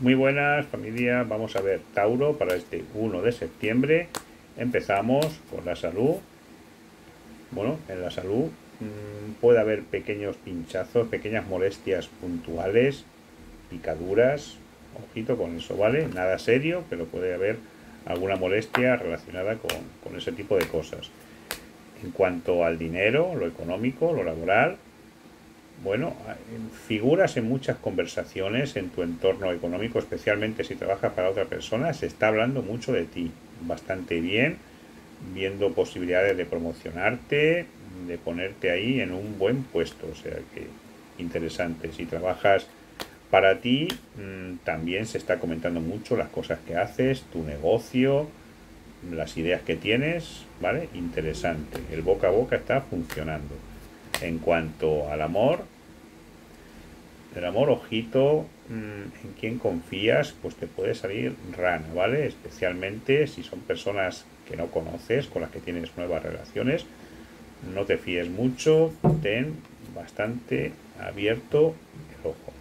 Muy buenas familia, vamos a ver Tauro para este 1 de septiembre. Empezamos con la salud. Bueno, en la salud mmm, puede haber pequeños pinchazos, pequeñas molestias puntuales, picaduras. Ojito con eso, ¿vale? Nada serio, pero puede haber alguna molestia relacionada con, con ese tipo de cosas. En cuanto al dinero, lo económico, lo laboral, bueno, figuras en muchas conversaciones en tu entorno económico, especialmente si trabajas para otra persona, se está hablando mucho de ti, bastante bien, viendo posibilidades de promocionarte, de ponerte ahí en un buen puesto, o sea que interesante. Si trabajas para ti, mm, también se está comentando mucho las cosas que haces, tu negocio, las ideas que tienes, ¿vale? Interesante. El boca a boca está funcionando. En cuanto al amor, el amor, ojito, mm, en quien confías, pues te puede salir rana, ¿vale? Especialmente si son personas que no conoces, con las que tienes nuevas relaciones. No te fíes mucho, ten bastante abierto el ojo.